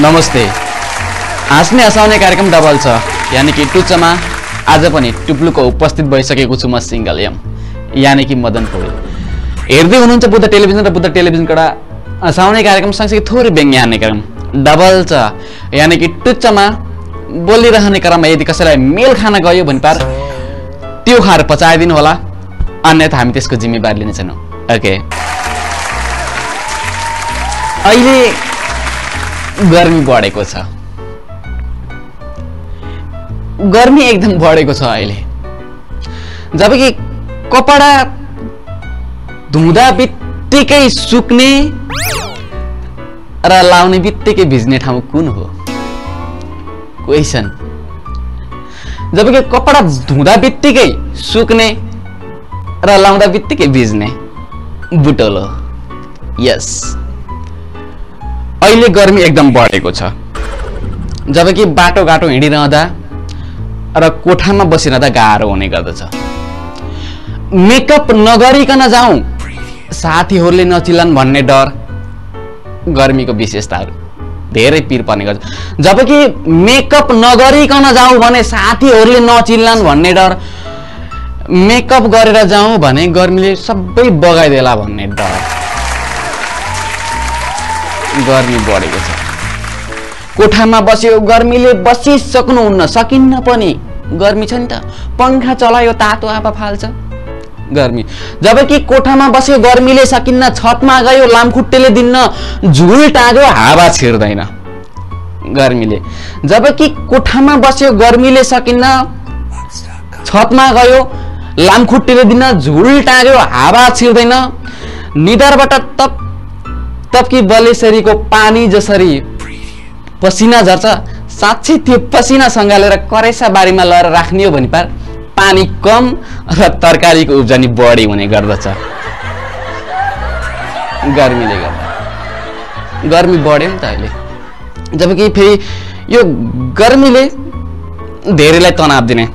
नमस्ते। हाँस्ने हँसाउने कार्यक्रम डबल छ। यानि कि टुच्चमा आज पनि टुप्लुको उपस्थित भइसकेको छु म सिङ्गल एम। यानि कि मदन पौडेल। हेर्दै हुनुहुन्छ बुद्ध टेलिभिजन र बुद्ध टेलिभिजनबाट हँसाउने कार्यक्रम सँगसँगै थोरै व्यङ्ग्य हान्ने कार्यक्रम। डबल छ। यानि कि टुच्चमा बोलिरहने क्रममा यदि कसैलाई मेल खान गयो भने पार त्यो खाएर पचाइदिनु होला अन्यथा हामी त्यसको जिम्मेवारी लिने छैनौँ ओके। अहिले गर्मी बढेको छ। गर्मी एकदम बढेको छ अहिले। जब कि कपडा धुँदा बित्तिकै सुक्ने र लाउने बित्तिकै भिज्ने ठाउँ कुन हो? क्वेसन जब कि कपडा धुँदा बित्तिकै सुक्ने र लाउँदा बित्तिकै भिज्ने बुटोलो यस अहिले गर्मी एकदम बढेको छ। जब कि बाटो घाटो हिँडिरहँदा र कोठामा बसिरहँदा गाह्रो हुने गर्दछ। मेकअप नगरिकन जाउँ साथीहरूले नचिल्लान् भन्ने डर गर्मीको विशेषताहरू धेरै पिर पर्ने गर्छ जब कि मेकअप नगरिकन जाउँ भने साथीहरूले नचिल्लान् भन्ने डर मेकअप गरेर जाउँ भने गर्मीले सबै बगाइदेला भन्ने डर। गर्मी बढेको छ। कोठामा बस्यो गर्मीले बसिसक्नुहुन्न सकिन्न पनि। गर्मी छ नि त। पङ्खा चलायो तातो हावा फाल्छ। गर्मी। जबकि कोठामा बस्यो गर्मीले सकिन्न छतमा गयो लामखुट्टेले दिन्न झुल टाँग्यो हावा छिर्दैन। गर्मीले। जबकि कोठामा बस्यो गर्मीले सकिन्न छतमा गयो लामखुट्टेले दिन झुल टाँग्यो हावा छिर्दैन। निधारबाट तप तप्की बलेसरीको पानी जसरी पसिना झर्छ साँच्चै त्यो पसिना सँगालेर करेसा बारीमा लगेर राख्ने हो भने पार पानी कम र तरकारीको उब्जनी बढी हुने गर्दछ। गर्मीले गर्दा। गर्मी बढ्यो नि त अहिले। जबकि फेरि यो गर्मीले धेरैलाई तनाव दिने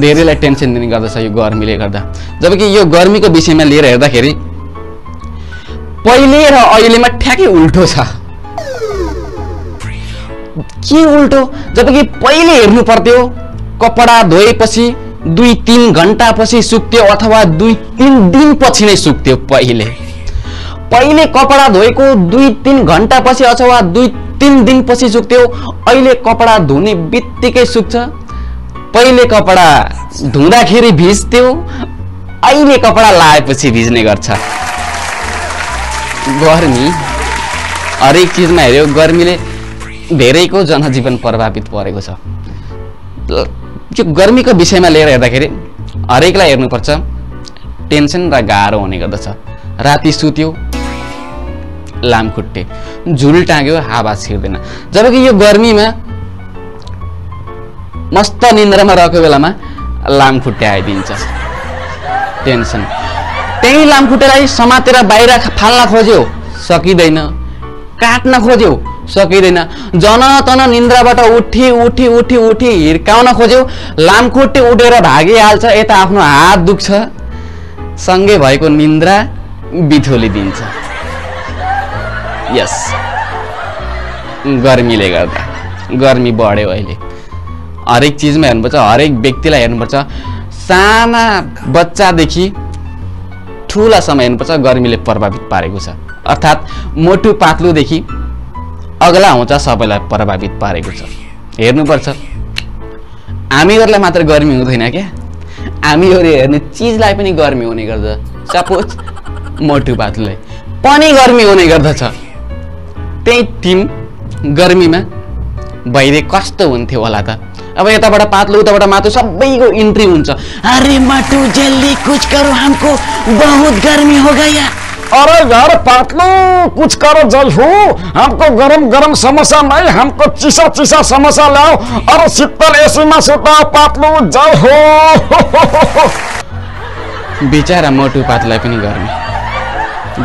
धेरैलाई टेन्सन दिने गर्दछ यो गर्मीले गर्दा। जबकि यो गर्मीको विषयमा लिएर हेर्दाखेरि पहिले र अहिलेमा ठ्याक्कै उल्टो छ। के उल्टो? जबकि पहिले हेर्नु पर्थ्यो कपडा धोएपछि दुई तिन घन्टापछि सुक्थ्यो अथवा दुई तिन दिनपछि नै सुक्थ्यो पहिले। पहिले कपडा धोएको दुई तिन घन्टापछि अथवा दुई तिन दिनपछि सुक्थ्यो अहिले कपडा धुने बित्तिकै सुक्छ। पहिले कपडा धुँदाखेरि भिज्थ्यो अहिले कपडा लाएपछि भिज्ने गर्छ। गर्मी हरेक चिजमा हेऱ्यो गर्मीले धेरैको जनजीवन प्रभावित परेको छ। यो गर्मीको विषयमा लिएर हेर्दाखेरि हरेकलाई हेर्नुपर्छ टेन्सन र गाह्रो हुने गर्दछ। राति सुत्यो लामखुट्टे झुल टाँग्यो हावा छिर्दैन। जबकि यो गर्मीमा मस्त निन्द्रामा रहेको बेलामा लामखुट्टे आइदिन्छ। टेन्सन। त्यही लामखुट्टेलाई समातेर बाहिर फाल्न खोज्यो। सकिँदैन। काट्न खोज्यो। सकिँदैन। जन तन निन्द्राबाट उठी उठी उठी उठी हिर्काउन खोज्यो। लामखुट्टे उठेर भागिहाल्छ। यता आफ्नो हात दुख्छ। सँगै भएको निन्द्रा बिथोलिदिन्छ। यस। गर्मीले गर्दा। गर्मी बढ्यो अहिले। हरेक चिजमा हेर्नुपर्छ। हरेक व्यक्तिलाई हेर्नुपर्छ। साना बच्चादेखि ठुलासम्म हेर्नुपर्छ गर्मीले प्रभावित पारेको छ। अर्थात् मोटु पातलुदेखि अग्ला हुन्छ सबैलाई प्रभावित पारेको छ। हेर्नुपर्छ। हामीहरूलाई मात्र गर्मी हुँदैन क्या? हामीहरू हेर्ने चिजलाई पनि गर्मी हुने गर्दछ। सपोज मोटु पातलुलाई पनि गर्मी हुने गर्दछ। त्यही टिम गर्मीमा भइदिए कस्तो हुन्थ्यो होला त? अब यताबाट पातलो उताबाट माथि सबैको इन्ट्री हुन्छ। अरे माटु जल्दी कुछ करो हमको बहुत गर्मी हो गया। अरे यार पातलो कुछ करो जल हो। हमको गरम गरम समोसा नहीं हमको चिसा चिसा समोसा लाओ। अरे शीतल एसी में सुताओ पातलो जल हो। बिचरा मोटु पातलाई पनि गर्मी।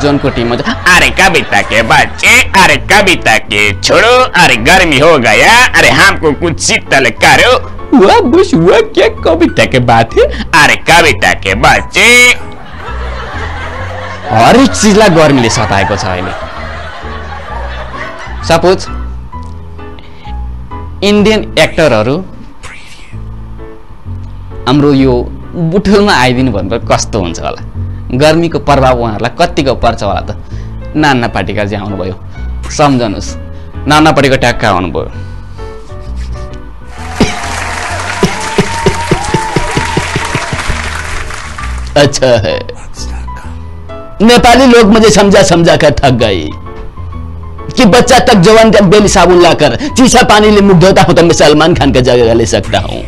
जोनको टिममा चाहिँ अरे कविता के बच्चे अरे कविता के छोड़ो अरे गर्मी हो गया अरे हमको कुछ शीतल करो हुआ बुश हुआ क्या कविता के बात है अरे कविता के बच्चे हरेक चिजलाई गर्मीले सताएको छ अहिले सपोज इन्डियन एक्टरहरू हाम्रो यो बुटोलमा आइदिनु भन्दा कस्तो हुन्छ होला गर्मीको प्रभाव उहाँहरूलाई कतिको पर्छ होला त? नाना पाटिका चाहिँ आउनुभयो। सम्झनुहोस्। नाना पाटिका ट्याक्क आउनुभयो। अच्छा। है नेपाली लोग मुझे समझा समझा कर थक गए कि बच्चा तक जवान तक बेल साबुन लाकर चीसा पानी ले मुख धोता हूँ तो मैं सलमान खान का जगह ले सकता हूँ।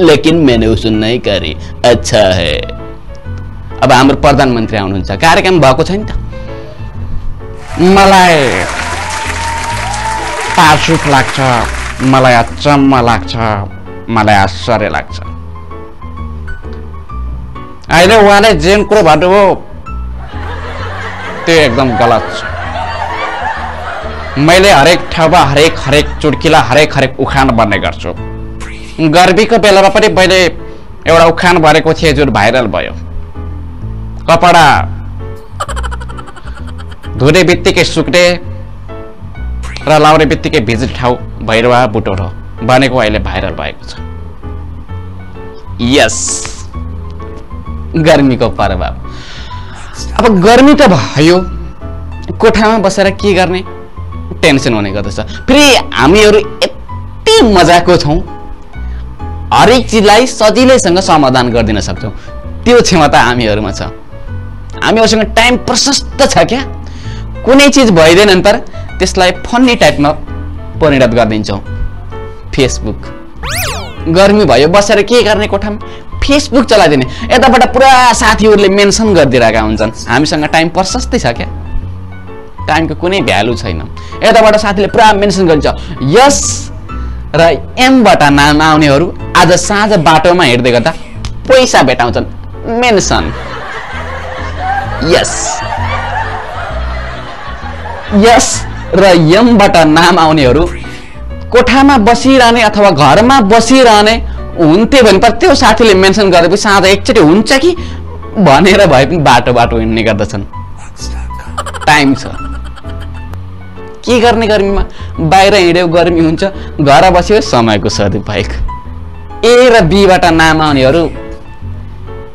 लेकिन मैंने उसो नहीं करी अच्छा है। अब हाम्रो प्रधानमन्त्री आउनुहुन्छ। कार्यक्रम भएको छ नि त? मलाई तासुक लाग्छ मलाई अचम्म लाग्छ मलाई आश्चर्य लाग्छ। अहिले उहाँले जेन कुरो भन्नुभयो त्यो एकदम गलत छ। मैले हरेक ठाउँमा हरेक हरेक चुड्किला हरेक हरेक उखान भन्ने गर्छु। गर्मीको बेलामा पनि मैले एउटा उखान भनेको थिएँ जुन भाइरल भयो। कपडा धुने बित्तिकै सुक्ने र लाउने बित्तिकै भिजिट ठाउँ भैरवा बुटोरो भनेको अहिले भाइरल भएको छ यस गर्मीको प्रभाव अब गर्मी त भयो कोठामा बसेर के गर्ने टेन्सन हुने गर्दछ फेरि हामीहरू यति मजाको छौँ हरेक चिजलाई सजिलैसँग समाधान गरिदिन सक्छौँ त्यो क्षमता हामीहरूमा छ हामीहरूसँग टाइम प्रशस्त छ क्या? कुनै चिज भइदिएन तर त्यसलाई फन्नी टाइपमा परिणत गरिदिन्छौँ। फेसबुक। गर्मी भयो बसेर के गर्ने कोठामा? फेसबुक चलाइदिने। यताबाट पुरा साथीहरूले मेन्सन गरिदिरहेका हुन्छन्। हामीसँग टाइम प्रशस्तै छ क्या? टाइमको कुनै भ्यालु छैन। यताबाट साथीले पुरा मेन्सन गरिन्छ यस र एमबाट नाम आउनेहरू आज साँझ बाटोमा हिँड्दै गर्दा पैसा भेटाउँछन्। मेन्सन। यस यस र यमबाट नाम आउनेहरू कोठामा बसिरहने अथवा घरमा बसिरहने हुन्थे भने पर त्यो साथीले मेन्सन गरेपछि साँझ एकचोटि हुन्छ कि भनेर भए पनि बाटो बाटो हिँड्ने गर्दछन्। टाइम छ। के गर्ने गर्मीमा? बाहिर हिँड्यो गर्मी हुन्छ। घर बस्यो समयको सदुपयोग ए र बीबाट नाम आउनेहरू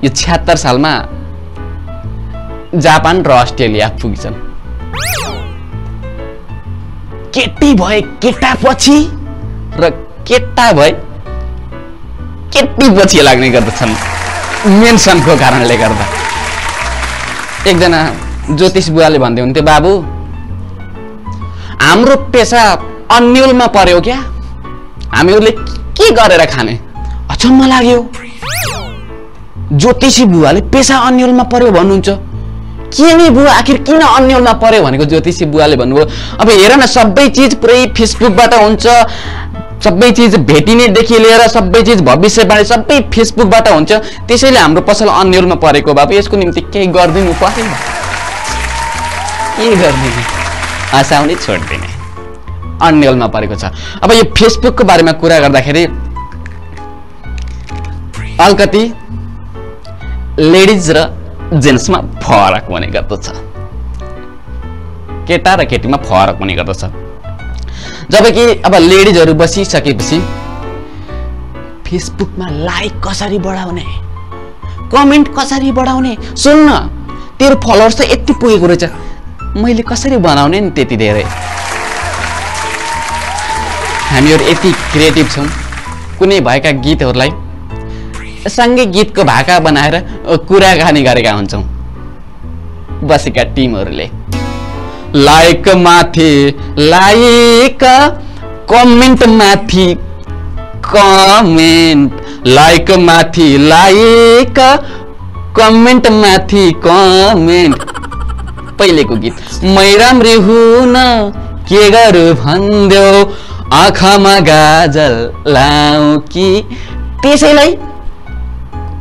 यो छ्यात्तर सालमा जापान र अस्ट्रेलिया पुगिन्छन् केटी भए केटा पछि र केटा भए केटी पछि लाग्ने गर्दछन्। मेन्सनको कारणले गर्दा। एकजना ज्योतिष बुवाले भन्दै हुन्थ्यो बाबु हाम्रो पेसा अन्यलमा पर्यो क्या? हामीहरूले के गरेर खाने? अचम्म लाग्यो। ज्योतिषी बुवाले पेसा अन्यलमा पर्यो भन्नुहुन्छ। के नि बुवा आखिर किन अन्यलमा पर्यो भनेको ज्योतिषी बुवाले भन्नुभयो अब हेर न सबै चिज पुरै फेसबुकबाट हुन्छ। सबै चिज भेटिनेदेखि लिएर सबै चिज भविष्यवाणी सबै फेसबुकबाट हुन्छ। त्यसैले हाम्रो पसल अन्यलमा परेको बाबु। यसको निम्ति केही गरिदिनु पर्यो के गरिदिने? हँसाउने छोडिदिने। अन्यलमा परेको छ। अब यो फेसबुकको बारेमा कुरा गर्दाखेरि अलिकति लेडिज र जेन्ट्समा फरक हुने गर्दछ। केटा र केटीमा फरक हुने गर्दछ। जब कि अब लेडिजहरू बसिसकेपछि फेसबुकमा लाइक कसरी बढाउने कमेन्ट कसरी बढाउने सुन्न तेरो फलोवर्स त यति पुगेको रहेछ। मैले कसरी बनाउने नि त्यति धेरै। हामीहरू यति क्रिएटिभ छौँ। कुनै भएका गीतहरूलाई सँगै गीतको भाका बनाएर कुराकानी गरेका हुन्छौँ। बसेका टिमहरूले। लाइक माथि लाइक कमेन्ट माथि कमेन्ट। लाइक माथि लाइक कमेन्ट माथि कमेन्ट। पहिलेको गीत मै राम्री हुन के गरौँ भनिदेऊ? आँखामा गाजल लाउ कि? त्यसैलाई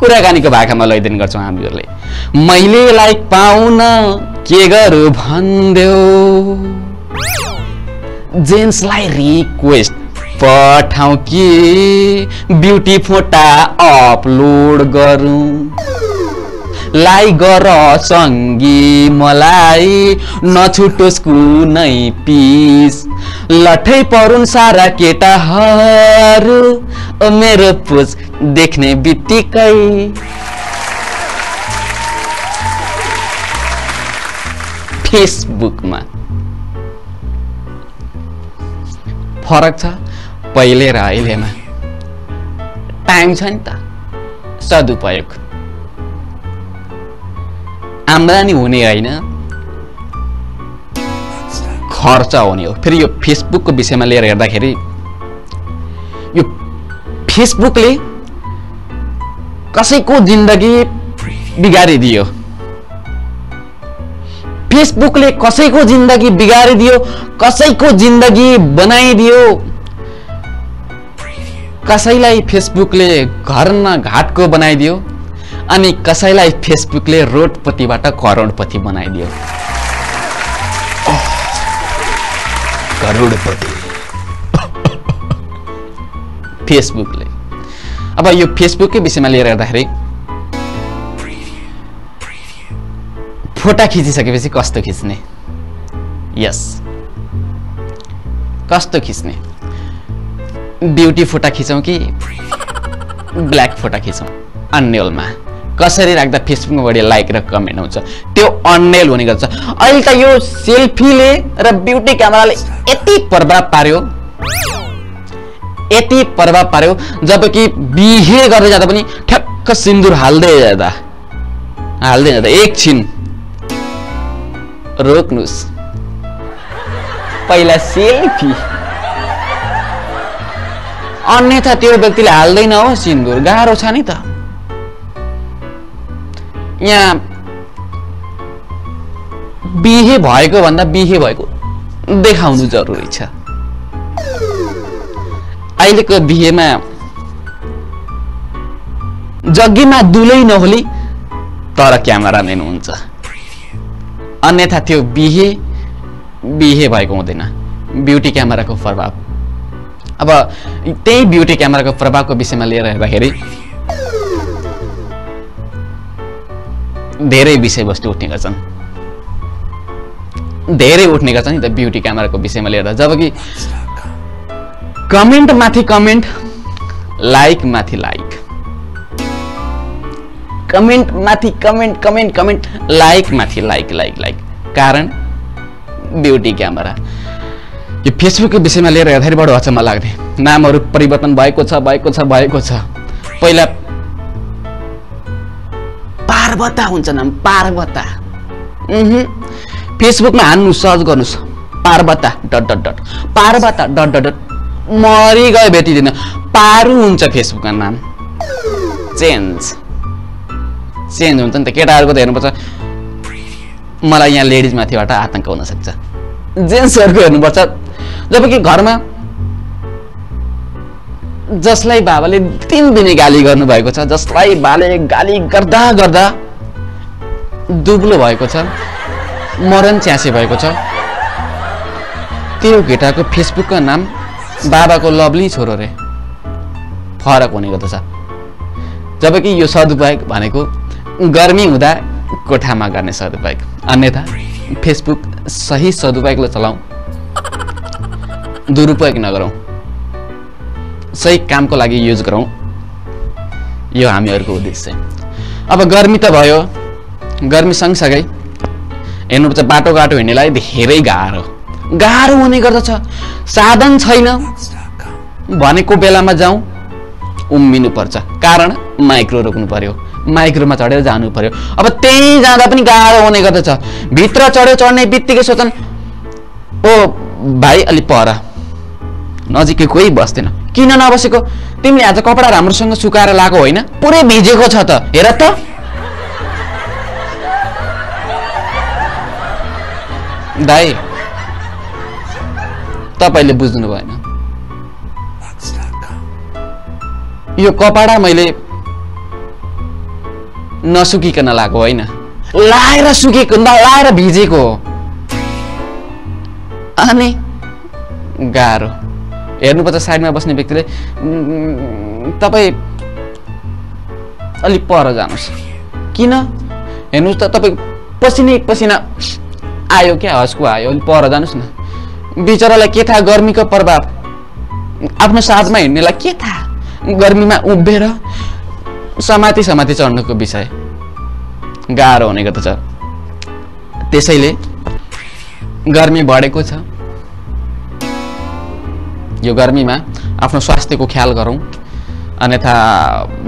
कुराकानीको भाकामा लैदिने गर्छौँ हामीहरूले। मैले लाइक पाउन के गरौँ भनिदेऊ? जेन्ट्सलाई रिक्वेस्ट पठाउ कि ब्युटी फोटा अपलोड गरौँ? लाई गर सङ्गी मलाई नछुटोस् कुनै पिस। लठै परुन् सारा केटाहरू मेरो पोज देख्ने बित्तिकै। फेसबुकमा। फरक छ पहिले र अहिलेमा। टाइम छ नि त। सदुपयोग। आम्दानी हुने होइन। खर्च हुने हो। फेरि यो फेसबुकको विषयमा लिएर हेर्दाखेरि यो फेसबुकले कसैको जिन्दगी बिगारिदियो? फेसबुकले कसैको जिन्दगी बिगारिदियो? कसैको जिन्दगी बनाइदियो? कसैलाई फेसबुकले घर न घाटको बनाइदियो? अनि कसैलाई फेसबुकले रोडपतिबाट करोडपति बनाइदियो। करोडपति। फेसबुकले। अब यो फेसबुककै विषयमा लिएर हेर्दाखेरि फोटा खिचिसकेपछि कस्तो खिच्ने? यस। कस्तो खिच्ने? ब्युटी फोटा खिचौँ कि ब्ल्याक फोटा खिचौँ? अन्यलमा। कसरी राख्दा फेसबुकमा बढी लाइक र कमेन्ट आउँछ त्यो अन्यल हुने गर्छ। अहिले त यो सेल्फीले र ब्युटी क्यामेराले यति प्रभाव पार्यो। यति प्रभाव पार्यो जबकि बिहे गर्दै जाँदा पनि ठ्याक्क सिन्दुर हाल्दै जाँदा। हाल्दै जाँदा। एकछिन रोक्नुहोस् पहिला सेल्फी अन्यथा त्यो व्यक्तिले हाल्दैन हो सिन्दुर। गाह्रो छ नि त। यहाँ बिहे भएको भन्दा बिहे भएको देखाउनु जरुरी छ। अहिलेको बिहेमा जग्गीमा दुलै नहोली तर क्यामेराम्यान हुन्छ अन्यथा त्यो बिहे बिहे भएको हुँदैन। ब्युटी क्यामेराको प्रभाव। अब त्यही ब्युटी क्यामेराको प्रभावको विषयमा लिएर हेर्दाखेरि धेरै विषयवस्तु उठ्ने गर्छन्। धेरै उठ्ने गर्छन् नि त ब्युटी क्यामेराको विषयमा लिएर। जबकि कमेन्ट माथि कमेन्ट लाइक माथि लाइक कमेन्ट माथि कमेन्ट कमेन्ट कमेन्ट लाइक माथि लाइक लाइक लाइक कारण ब्युटी क्यामेरा यो फेसबुकको विषयमा लिएर हेर्दाखेरि बडो अचम्म लाग्ने। नामहरू परिवर्तन भएको छ भएको छ भएको छ। पहिला पार्वता हुन्छ नाम पार्वता। फेसबुकमा हान्नु सर्च गर्नुहोस्। Parvata dot dot dot. Parvata dot dot dot. मरिगयो भेटिँदैन। पारु हुन्छ फेसबुकमा नाम। चेन्ज चेन्ज हुन्छ नि त। केटाहरूको त हेर्नुपर्छ। मलाई यहाँ लेडिज माथिबाट आतङ्क हुनसक्छ जेन्ट्सहरूको हेर्नुपर्छ। जबकि घरमा जसलाई बाबाले तिन दिने गाली गर्नुभएको छ जसलाई बाले गाली गर्दा गर्दा दुब्लो भएको छ मरण च्यासे भएको छ। त्यो केटाको फेसबुकको नाम बाबाको लभली छोरो रे। फरक हुने गर्दछ। जबकि यो सदुपयोग भनेको गर्मी हुँदा कोठामा गर्ने सदुपयोग। अन्यथा फेसबुक सही सदुपयोगले चलाउँ दुरुपयोग नगरौँ सही कामको लागि युज गरौँ। यो हामीहरूको उद्देश्य। अब गर्मी त भयो। गर्मी सँगसँगै हेर्नुपर्छ बाटोघाटो हिँड्नेलाई धेरै गाह्रो। गाह्रो हुने गर्दछ। साधन छैन। भनेको बेलामा जाउँ उम्मिनु पर्छ कारण माइक्रो रोक्नु पर्यो। माइक्रोमा चढेर जानु पर्यो। अब त्यहीँ जाँदा पनि गाह्रो हुने गर्दछ। भित्र चढ्यो चढ्ने बित्तिकै सोच्छन् ओ भाइ अलि पर। नजिकै कोही बस्दैन। किन नबसेको? तिमीले आज कपडा राम्रोसँग सुकाएर लगाएको होइन। पुरै भिजेको छ त। हेर त। दाई तपाईँले बुझ्नु भएन। यो कपडा मैले नसुकिकन लगाएको होइन। लाएर सुकेको लाएर भिजेको हो। अनि गाह्रो। हेर्नुपर्छ साइडमा बस्ने व्यक्तिले। "उम्, तपाईँ अलिक पर जानुहोस्। किन? हेर्नुहोस् त तपाईँ पसिनै पसिना आयो क्या हस्को आयो? अलिक पर जानुहोस् न। बिचरालाई के थाहा गर्मीको प्रभाव? आफ्नो साथमा हिँड्नेलाई के थाहा? गर्मीमा उभिएर समाति समाति चढ्नुको विषय। गाह्रो हुने गर्दछ त्यसैले गर्मी बढेको छ। यो गर्मीमा आफ्नो स्वास्थ्यको ख्याल गरौँ। अन्यथा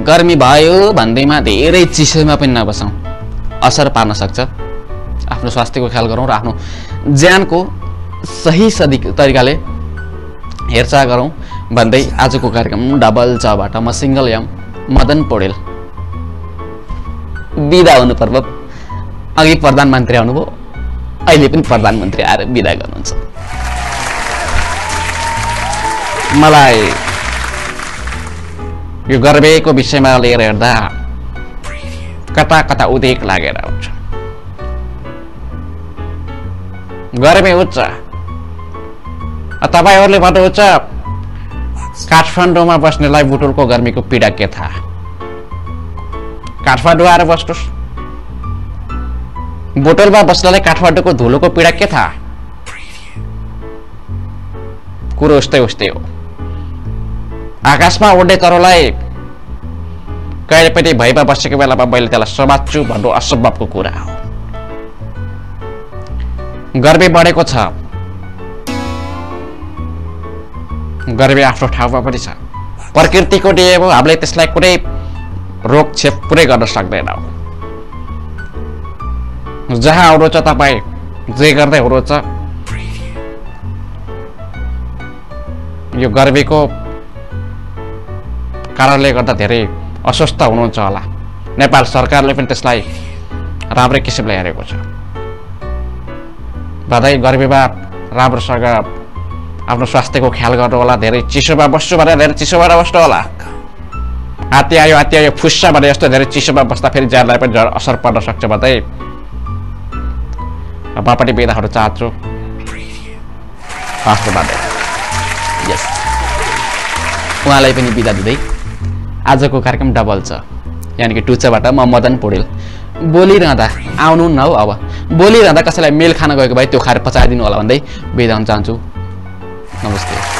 गर्मी भयो भन्दैमा धेरै चिसोमा पनि नबसौँ असर पार्न सक्छ। आफ्नो स्वास्थ्यको ख्याल गरौँ र आफ्नो ज्यानको सही सदी तरिकाले हेरचाह गरौँ भन्दै आजको कार्यक्रम डबल चबाट म सिङ्गल यम मदन पौडेल। बिदा हुनु पर्व अघि प्रधानमन्त्री आउनुभयो। अहिले पनि प्रधानमन्त्री आएर बिदा गर्नुहुन्छ। मलाई यो गर्वेको विषयमा लिएर हेर्दा कता कता उदेक लागेर आउँछ। गर्मी उच्च। तपाईँहरूले भन्नुहुन्छ काठमाडौँमा बस्नेलाई बुटुलको गर्मीको पीडा के थाहा? काठमाडौँ आएर बस्नुहोस्। बुटोलमा बस्नलाई काठमाडौँको धुलोको पीडा के थाहा? कुरो उस्तै उस्तै हो। आकाशमा उड्ने तरलाई कहिले पनि भैमा बसेको बेलामा मैले त्यसलाई समात्छु भन्नु असम्भवको कुरा हो। गर्मी बढेको छ। गर्मी आफ्नो ठाउँमा पनि छ। प्रकृतिको नियम हो हामीले त्यसलाई कुनै रोकछेप पुरै गर्न सक्दैनौँ जहाँ हुनुहुन्छ तपाईँ जे गर्दै हुनुहुन्छ। यो गर्मीको कारणले गर्दा धेरै अस्वस्थ हुनुहुन्छ होला। नेपाल सरकारले पनि त्यसलाई राम्रै किसिमले हेरेको छ। बधाई गर्मीमा राम्रोसँग आफ्नो स्वास्थ्यको ख्याल गर्नु होला धेरै चिसोमा बस्छु भने धेरै चिसोबाट बस्नु होला हात्ती आयो हात्ती आयो फुस्सा भने यस्तो धेरै चिसोमा बस्दा फेरि ज्यानलाई पनि असर पर्न सक्छ भन्दै म पनि बिदाहरू चाहन्छु उहाँलाई पनि बिदा दिँदै आजको कार्यक्रम डबल छ यानि कि टुच्चाबाट म मदन पौडेल बोलिरहँदा आउनु न हौ अब। बोलिरहँदा कसैलाई मेल खान गएको भए त्यो खाएर पचाइदिनु होला भन्दै बिदा हुन चाहन्छु। नमस्ते।